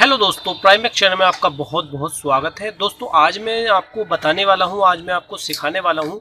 Hello दोस्तों प्राइमेक channel में आपका बहुत बहुत स्वागत है। दोस्तों, आज मैं आपको बताने वाला हूँ, आज मैं आपको सिखाने वाला हूँ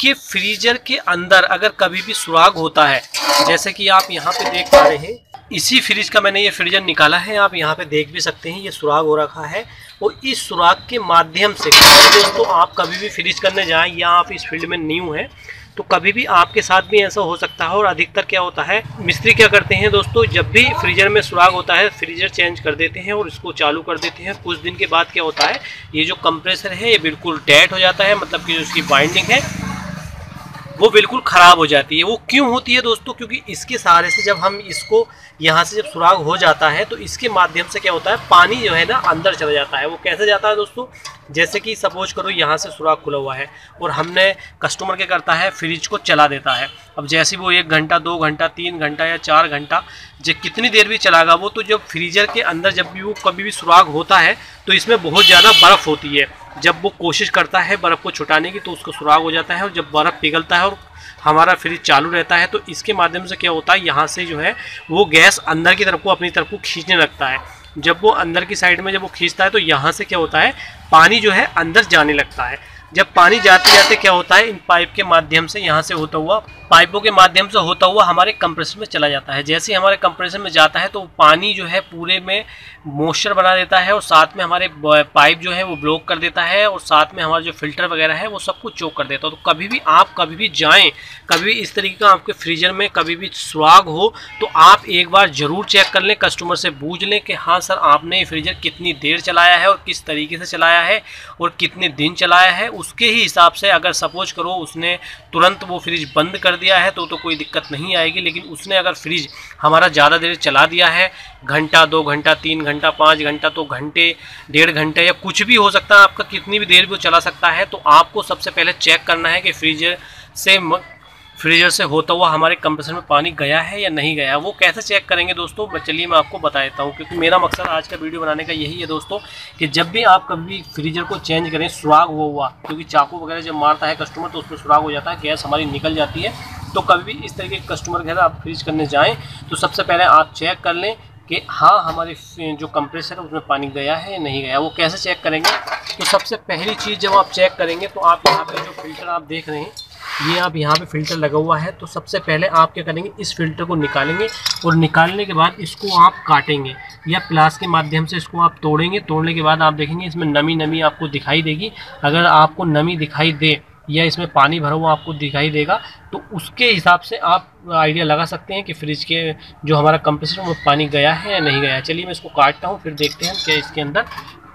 कि फ्रीजर के अंदर अगर कभी भी सुराग होता है, जैसे कि आप यहाँ पे देख पा रहे हैं, इसी फ्रिज का मैंने ये फ्रीजर निकाला है, आप यहाँ पे देख भी सकते हैं, ये सुराग हो रखा है। और इस सुराग के माध्यम से, दोस्तों, आप कभी भी फ्रिज करने जाएँ या आप इस फ़ील्ड में न्यू हैं तो कभी भी आपके साथ भी ऐसा हो सकता है और अधिकतर क्या होता है, मिस्त्री क्या करते हैं दोस्तों, जब भी फ्रीजर में सुराग होता है, फ्रीजर चेंज कर देते हैं और इसको चालू कर देते हैं। कुछ दिन के बाद क्या होता है, ये जो कंप्रेसर है, ये बिल्कुल डेट हो जाता है मतलब कि जो इसकी बाइंडिंग है वो बिल्कुल ख़राब हो जाती है। वो क्यों होती है दोस्तों? क्योंकि इसके सहारे से जब हम इसको यहाँ से जब सुराग हो जाता है तो इसके माध्यम से क्या होता है? पानी जो है ना, अंदर चला जाता है। वो कैसे जाता है दोस्तों? जैसे कि सपोज़ करो यहाँ से सुराग खुला हुआ है और हमने कस्टमर क्या करता है? फ्रिज को चला देता है। अब जैसे वो एक घंटा, दो घंटा, तीन घंटा या चार घंटा जब कितनी देर भी चलागा वो तो जब फ्रीजर के अंदर जब भी वो कभी भी सुराग होता है तो इसमें बहुत ज़्यादा बर्फ़ होती है। जब वो कोशिश करता है बर्फ़ को छुटाने की तो उसको सुराग हो जाता है और जब बर्फ़ पिघलता है और हमारा फ्रिज चालू रहता है तो इसके माध्यम से क्या होता है, यहाँ से जो है वो गैस अंदर की तरफ़ को, अपनी तरफ़ को खींचने लगता है। जब वो अंदर की साइड में जब वो खींचता है तो यहाँ से क्या होता है, पानी जो है अंदर जाने लगता है। जब पानी जाते जाते क्या होता है, इन पाइप के माध्यम से यहाँ से होता हुआ पाइपों के माध्यम से होता हुआ हमारे कंप्रेसर में चला जाता है। जैसे ही हमारे कंप्रेसर में जाता है तो पानी जो है पूरे में मॉइस्चर बना देता है और साथ में हमारे पाइप जो है वो ब्लॉक कर देता है और साथ में हमारा जो फ़िल्टर वगैरह है वो सब कुछ चोक कर देता है। तो कभी भी आप कभी भी जाएँ, कभी भी इस तरीके का आपके फ्रीजर में कभी भी सुराग हो तो आप एक बार ज़रूर चेक कर लें, कस्टमर से पूछ लें कि हाँ सर, आपने ये फ्रीजर कितनी देर चलाया है और किस तरीके से चलाया है और कितने दिन चलाया है। उसके ही हिसाब से अगर सपोज़ करो उसने तुरंत वो फ्रिज बंद कर दिया है तो तो कोई दिक्कत नहीं आएगी। लेकिन उसने अगर फ्रिज हमारा ज़्यादा देर चला दिया है, घंटा, दो घंटा, तीन घंटा, पाँच घंटा तो घंटे, डेढ़ घंटे या कुछ भी हो सकता है, आपका कितनी भी देर भी वो चला सकता है तो आपको सबसे पहले चेक करना है कि फ्रिज से फ्रीजर से होता हुआ हमारे कंप्रेसर में पानी गया है या नहीं गया वो कैसे चेक करेंगे दोस्तों? चलिए मैं आपको बता देता हूँ, क्योंकि मेरा मकसद आज का वीडियो बनाने का यही है दोस्तों कि जब भी आप कभी फ्रीजर को चेंज करें, सुराग हुआ हुआ, क्योंकि चाकू वगैरह जब मारता है कस्टमर तो उसमें सुराग हो जाता है गैस हमारी निकल जाती है। तो कभी भी इस तरीके के कस्टमर घर आप फ्रीज करने जाएँ तो सबसे पहले आप चेक कर लें कि हाँ हमारे जो कंप्रेसर है, उसमें पानी गया है या नहीं गया वो कैसे चेक करेंगे? तो सबसे पहली चीज़ जब आप चेक करेंगे तो आप यहाँ पर जो फ़िल्टर आप देख रहे हैं ये आप यहाँ पे फ़िल्टर लगा हुआ है तो सबसे पहले आप क्या करेंगे, इस फ़िल्टर को निकालेंगे और निकालने के बाद इसको आप काटेंगे या प्लास के माध्यम से इसको आप तोड़ेंगे। तोड़ने के बाद आप देखेंगे इसमें नमी नमी आपको दिखाई देगी। अगर आपको नमी दिखाई दे या इसमें पानी भरा हुआ आपको दिखाई देगा तो उसके हिसाब से आप आइडिया लगा सकते हैं कि फ्रिज के जो हमारा कंप्रेसर वो पानी गया है या नहीं गया चलिए मैं इसको काटता हूँ, फिर देखते हैं कि इसके अंदर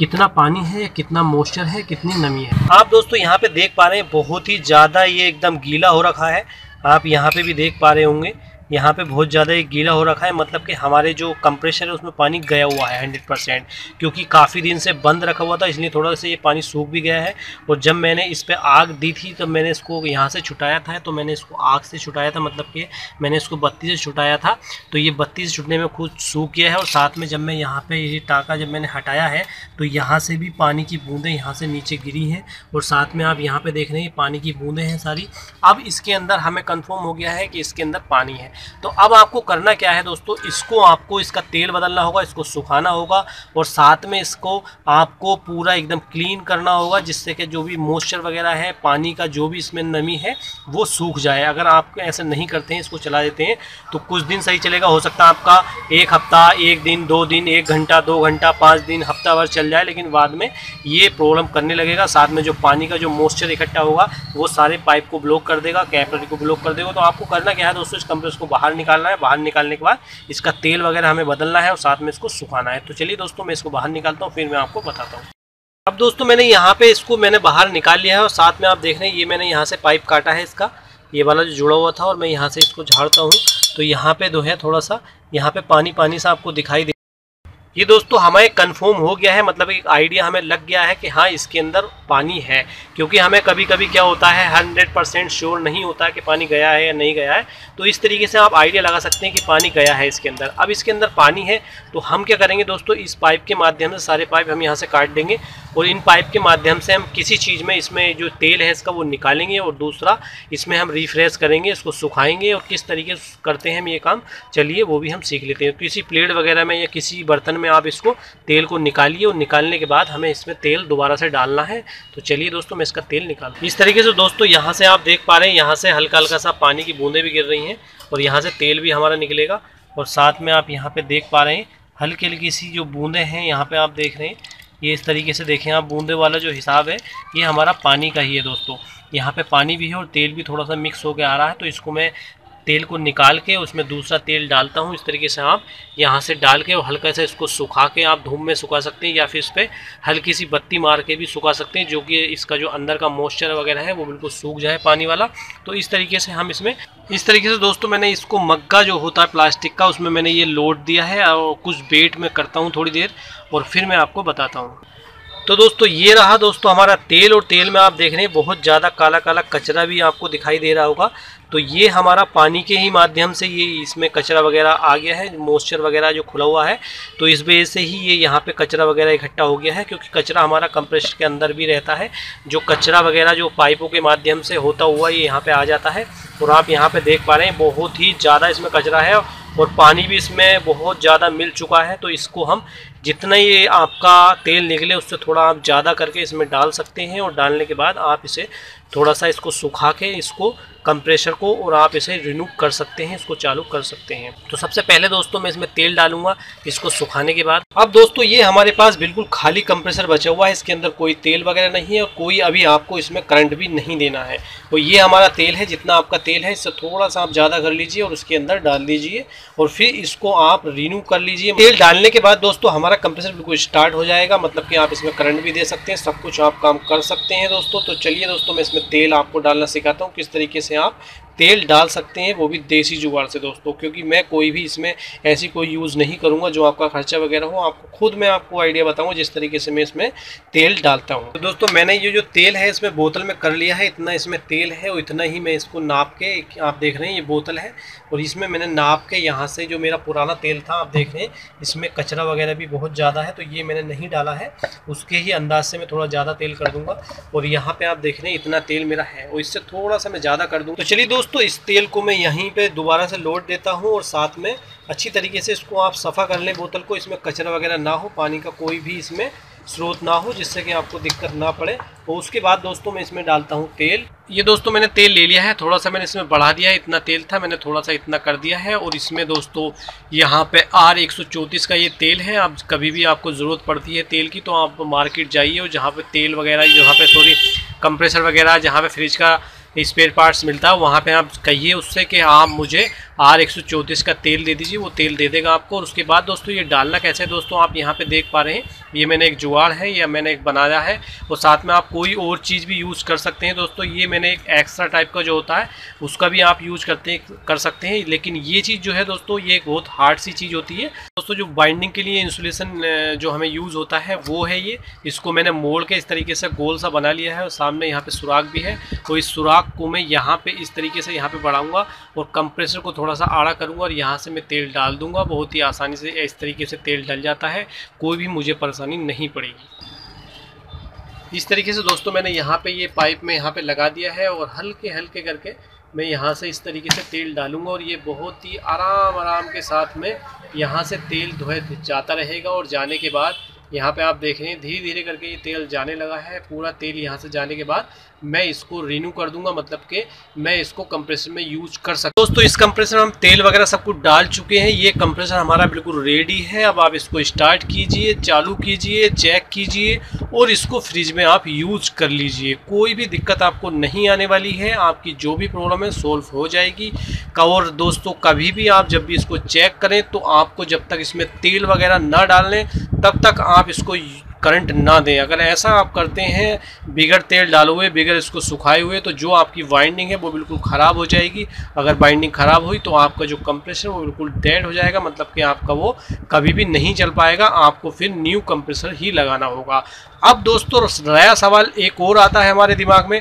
कितना पानी है, कितना मॉइस्चर है, कितनी नमी है। आप दोस्तों यहाँ पे देख पा रहे हैं, बहुत ही ज़्यादा ये एकदम गीला हो रखा है। आप यहाँ पे भी देख पा रहे होंगे। यहाँ पे बहुत ज़्यादा एक गीला हो रखा है मतलब कि हमारे जो कंप्रेशर है उसमें पानी गया हुआ है हंड्रेड परसेंट क्योंकि काफ़ी दिन से बंद रखा हुआ था, इसलिए थोड़ा सा ये पानी सूख भी गया है। और जब मैंने इस पर आग दी थी तो मैंने इसको यहाँ से छुटाया था तो मैंने इसको आग से छुटाया था मतलब कि मैंने इसको बत्ती से छुटाया था। तो ये बत्ती से छुटने में खुद सूख गया है और साथ में जब मैं यहाँ पर ये टाँका जब मैंने हटाया है तो यहाँ से भी पानी की बूंदें यहाँ से नीचे गिरी हैं। और साथ में आप यहाँ पर देख रहे हैं पानी की बूंदें हैं सारी। अब इसके अंदर हमें कन्फर्म हो गया है कि इसके अंदर पानी है। तो अब आपको करना क्या है दोस्तों, इसको आपको, इसका तेल बदलना होगा, इसको सुखाना होगा और साथ में इसको आपको पूरा एकदम क्लीन करना होगा जिससे कि जो भी मॉइस्चर वगैरह है, पानी का जो भी इसमें नमी है, वो सूख जाए। अगर आप ऐसे नहीं करते हैं, इसको चला देते हैं तो कुछ दिन सही चलेगा। हो सकता है आपका एक हफ़्ता, एक दिन, दो दिन, एक घंटा, दो घंटा, पाँच दिन, हफ़्ता भर चल जाए, लेकिन बाद में ये प्रॉब्लम करने लगेगा। साथ में जो पानी का जो मॉइस्चर इकट्ठा होगा, वो सारे पाइप को ब्लॉक कर देगा कैपलरी को ब्लॉक कर देगा। तो आपको करना क्या है दोस्तों, इस कंप्रेस को बाहर निकालना है। बाहर निकालने के बाद इसका तेल वगैरह हमें बदलना है और साथ में इसको सुखाना है। तो चलिए दोस्तों, मैं इसको बाहर निकालता हूँ, फिर मैं आपको बताता हूँ। अब दोस्तों, मैंने यहाँ पे इसको मैंने बाहर निकाल लिया है और साथ में आप देख रहे हैं, ये मैंने यहाँ से पाइप काटा है इसका। ये वाला जो जुड़ा हुआ था और मैं यहाँ से इसको झाड़ता हूँ। तो यहाँ पे जो है थोड़ा सा, यहाँ पे पानी पानी सा आपको दिखाई दे ये दोस्तों हमें कंफर्म हो गया है मतलब एक आइडिया हमें लग गया है कि हाँ इसके अंदर पानी है। क्योंकि हमें कभी कभी क्या होता है हंड्रेड परसेंट श्योर नहीं होता है कि पानी गया है या नहीं गया है। तो इस तरीके से आप आइडिया लगा सकते हैं कि पानी गया है इसके अंदर। अब इसके अंदर पानी है तो हम क्या करेंगे दोस्तों, इस पाइप के माध्यम से सारे पाइप हम यहाँ से काट देंगे और इन पाइप के माध्यम से हम किसी चीज़ में इसमें जो तेल है इसका वो निकालेंगे और दूसरा इसमें हम रिफ्रेश करेंगे, इसको सुखाएँगे और किस तरीके से करते हैं हम ये काम, चलिए वो भी हम सीख लेते हैं। किसी प्लेट वगैरह में या किसी बर्तन में आप इसको तेल को निकालिए और निकालने के बाद हमें इसमें तेल दोबारा से डालना है। तो चलिए दोस्तों, मैं इसका तेल निकाल इस तरीके से दोस्तों, यहाँ से आप देख पा रहे हैं, यहाँ से हल्का हल्का सा पानी की बूंदें भी गिर रही हैं और यहाँ से तेल भी हमारा निकलेगा और साथ में आप यहाँ पर देख पा रहे हैं हल्की हल्की सी जो बूंदें हैं यहाँ पर आप देख रहे हैं। ये इस तरीके से देखें आप, बूंदे वाला जो हिसाब है, ये हमारा पानी का ही है दोस्तों। यहाँ पे पानी भी है और तेल भी थोड़ा सा मिक्स होकर आ रहा है तो इसको मैं तेल को निकाल के उसमें दूसरा तेल डालता हूँ, इस तरीके से आप यहाँ से डाल के और हल्का से इसको सुखा के आप धूप में सुखा सकते हैं या फिर इस पर हल्की सी बत्ती मार के भी सुखा सकते हैं, जो कि इसका जो अंदर का मॉइस्चर वगैरह है वो बिल्कुल सूख जाए पानी वाला। तो इस तरीके से हम इसमें, इस तरीके से दोस्तों मैंने इसको मग्गा जो होता है प्लास्टिक का, उसमें मैंने ये लोड दिया है और कुछ वेट में करता हूँ थोड़ी देर और फिर मैं आपको बताता हूँ। तो दोस्तों, ये रहा दोस्तों हमारा तेल और तेल में आप देख रहे हैं, बहुत ज़्यादा काला काला कचरा भी आपको दिखाई दे रहा होगा। तो ये हमारा पानी के ही माध्यम से ये इसमें कचरा वगैरह आ गया है मॉइस्चर वगैरह जो खुला हुआ है। तो इस वजह से ही ये यहाँ पे कचरा वगैरह इकट्ठा हो गया है, क्योंकि कचरा हमारा कंप्रेसर के अंदर भी रहता है। जो कचरा वगैरह जो पाइपों के माध्यम से होता हुआ ये यहाँ पर आ जाता है और आप यहाँ पर देख पा रहे हैं, बहुत ही ज़्यादा इसमें कचरा है और पानी भी इसमें बहुत ज़्यादा मिल चुका है। तो इसको हम जितना ये आपका तेल निकले उससे थोड़ा आप ज़्यादा करके इसमें डाल सकते हैं और डालने के बाद आप इसे थोड़ा सा इसको सुखा के इसको कंप्रेशर को और आप इसे रिन्यू कर सकते हैं, इसको चालू कर सकते हैं। तो सबसे पहले दोस्तों मैं इसमें तेल डालूँगा, इसको सुखाने के बाद। अब दोस्तों ये हमारे पास बिल्कुल खाली कंप्रेसर बचा हुआ है, इसके अंदर कोई तेल वगैरह नहीं है और कोई अभी आपको इसमें करंट भी नहीं देना है। तो ये हमारा तेल है, जितना आपका तेल है, इससे थोड़ा सा आप ज़्यादा कर लीजिए और उसके अंदर डाल दीजिए और फिर इसको आप रिन्यू कर लीजिए। तेल डालने के बाद दोस्तों हमारा कंप्रेसर बिल्कुल स्टार्ट हो जाएगा मतलब कि आप इसमें करंट भी दे सकते हैं, सब कुछ आप काम कर सकते हैं दोस्तों। तो चलिए दोस्तों, मैं इसमें तेल आपको डालना सिखाता हूँ, किस तरीके से आप तेल डाल सकते हैं, वो भी देसी जुगाड़ से दोस्तों, क्योंकि मैं कोई भी इसमें ऐसी कोई यूज़ नहीं करूँगा जो आपका खर्चा वगैरह हो। आपको खुद मैं आपको आइडिया बताऊँगा जिस तरीके से मैं इसमें तेल डालता हूँ। तो दोस्तों, मैंने ये जो तेल है इसमें बोतल में कर लिया है, इतना इसमें तेल है, और इतना ही मैं इसको नाप के आप देख रहे हैं, ये बोतल है, और इसमें मैंने नाप के यहाँ से जो मेरा पुराना तेल था, आप देख रहे हैं, इसमें कचरा वगैरह भी बहुत ज़्यादा है तो ये मैंने नहीं डाला है, उसके ही अंदाज से मैं थोड़ा ज़्यादा तेल कर दूँगा, और यहाँ पर आप देख रहे हैं इतना तेल मेरा है, और इससे थोड़ा सा मैं ज़्यादा कर दूँ तो चलिए दोस्तों इस तेल को मैं यहीं पर दोबारा से लोड देता हूँ और साथ में अच्छी तरीके से इसको आप सफ़ा कर लें, बोतल को, इसमें कचरा वगैरह ना हो, पानी का कोई भी इसमें स्रोत ना हो, जिससे कि आपको दिक्कत ना पड़े। और उसके बाद दोस्तों मैं इसमें डालता हूँ तेल। ये दोस्तों मैंने तेल ले लिया है थोड़ा सा मैंने इसमें बढ़ा दिया है, इतना तेल था, मैंने थोड़ा सा इतना कर दिया है। और इसमें दोस्तों यहाँ पे आर एक का ये तेल है अब कभी भी आपको ज़रूरत पड़ती है तेल की तो आप मार्केट जाइए और जहाँ पर तेल वगैरह, जहाँ पर सॉरी, कंप्रेसर वगैरह, जहाँ पर फ्रिज का स्पेयर पार्ट्स मिलता है वहाँ पे आप कहिए उससे कि आप मुझे आर एक का तेल दे दीजिए, वो तेल दे देगा आपको। और उसके बाद दोस्तों, ये डालना कैसे है दोस्तों, आप यहाँ पे देख पा रहे हैं। ये मैंने एक जुआड़ है, या मैंने एक बनाया है। और साथ में आप कोई और चीज़ भी यूज़ कर सकते हैं दोस्तों। ये मैंने एक एक्स्ट्रा टाइप का जो होता है, उसका भी आप यूज़ करते कर सकते हैं। लेकिन ये चीज़ जो है दोस्तों, ये एक बहुत हार्ड सी चीज़ होती है। दोस्तों, जो बाइंडिंग के लिए इंसुलेशन जो हमें यूज़ होता है, वो है ये। इसको मैंने मोड़ के इस तरीके से गोल सा बना लिया है और सामने यहाँ पर सुराख भी है। तो इस सुराख को मैं यहाँ पर इस तरीके से यहाँ पर बढ़ाऊँगा और कंप्रेसर को थोड़ा सा आड़ा करूँगा और यहाँ से मैं तेल डाल दूँगा। बहुत ही आसानी से, इस तरीके से तेल डल जाता है। कोई भी मुझे परेशानी नहीं पड़ेगी। इस तरीके से दोस्तों मैंने यहाँ पे ये पाइप में यहाँ पे लगा दिया है और हल्के हल्के करके मैं यहाँ से इस तरीके से तेल डालूँगा और ये बहुत ही आराम आराम के साथ में यहाँ से तेल धोए जाता रहेगा और जाने के बाद यहाँ पे आप देख रहे हैं धीरे धीरे करके ये तेल जाने लगा है। पूरा तेल यहाँ से जाने के बाद मैं इसको रिन्यू कर दूँगा मतलब कि मैं इसको कंप्रेसर में यूज़ कर सकता दोस्तों, इस कंप्रेसर में हम तेल वगैरह सब कुछ डाल चुके हैं। ये कंप्रेसर हमारा बिल्कुल रेडी है। अब आप इसको स्टार्ट कीजिए, चालू कीजिए चेक कीजिए और इसको फ्रिज में आप यूज़ कर लीजिए। कोई भी दिक्कत आपको नहीं आने वाली है। आपकी जो भी प्रॉब्लम है सोल्व हो जाएगी। और दोस्तों, कभी भी आप जब भी इसको चेक करें तो आपको जब तक इसमें तेल वगैरह ना डालें तब तक आप इसको करंट ना दें। अगर ऐसा आप करते हैं बिगड़ तेल डाले हुए बिगड़ इसको सुखाए हुए तो जो आपकी वाइंडिंग है, वो बिल्कुल ख़राब हो जाएगी। अगर बाइंडिंग ख़राब हुई तो आपका जो कंप्रेसर वो बिल्कुल डेड हो जाएगा। मतलब कि आपका वो कभी भी नहीं चल पाएगा। आपको फिर न्यू कंप्रेसर ही लगाना होगा। अब दोस्तों नया सवाल एक और आता है हमारे दिमाग में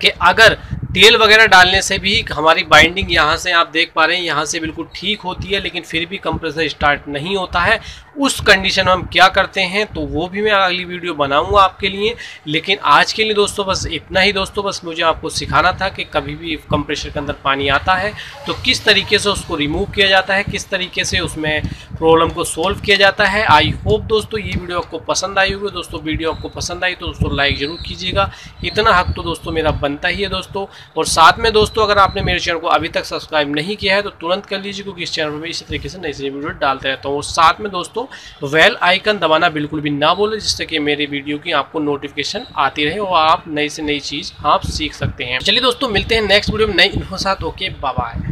कि अगर तेल वगैरह डालने से भी हमारी बाइंडिंग यहाँ से आप देख पा रहे हैं, यहाँ से बिल्कुल ठीक होती है, लेकिन फिर भी कंप्रेसर स्टार्ट नहीं होता है। उस कंडीशन में हम क्या करते हैं तो वो भी मैं अगली वीडियो बनाऊँगा आपके लिए। लेकिन आज के लिए दोस्तों, बस इतना ही दोस्तों, बस मुझे आपको सिखाना था कि कभी भी कंप्रेसर के अंदर पानी आता है तो किस तरीके से उसको रिमूव किया जाता है, किस तरीके से उसमें प्रॉब्लम को सोल्व किया जाता है। आई होप दोस्तों ये वीडियो आपको पसंद आई होगी। दोस्तों वीडियो आपको पसंद आई तो दोस्तों लाइक ज़रूर कीजिएगा। इतना हक तो दोस्तों मेरा बनता ही है दोस्तों। और साथ में दोस्तों अगर आपने मेरे चैनल को अभी तक सब्सक्राइब नहीं किया है तो तुरंत कर लीजिए क्योंकि इस चैनल में इसी तरीके से नई नई वीडियो डालते रहता हूँ। और साथ में दोस्तों वेल आइकन दबाना बिल्कुल भी ना बोले जिससे कि मेरी वीडियो की आपको नोटिफिकेशन आती रहे और आप नई से नई चीज़ आप सीख सकते हैं। चलिए दोस्तों मिलते हैं नेक्स्ट वीडियो में नई इन्फो साथ। Okay bye